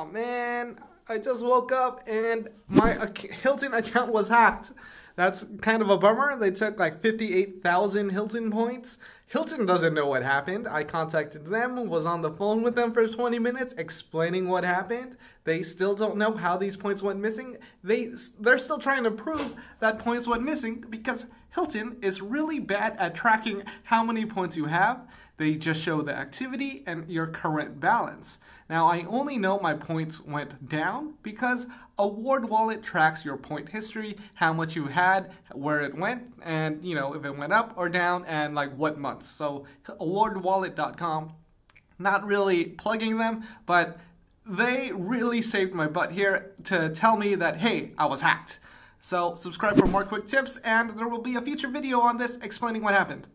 Oh man, I just woke up and my Hilton account was hacked. That's kind of a bummer. They took like 58,000 Hilton points. Hilton doesn't know what happened. I contacted them, was on the phone with them for 20 minutes explaining what happened. They still don't know how these points went missing. They they're still trying to prove that points went missing because Hilton is really bad at tracking how many points you have. They just show the activity and your current balance. Now, I only know my points went down because AwardWallet tracks your point history, how much you had, where it went, and you know if it went up or down, and like what months. So, awardwallet.com, not really plugging them, but they really saved my butt here to tell me that hey, I was hacked. So subscribe for more quick tips, and there will be a future video on this explaining what happened.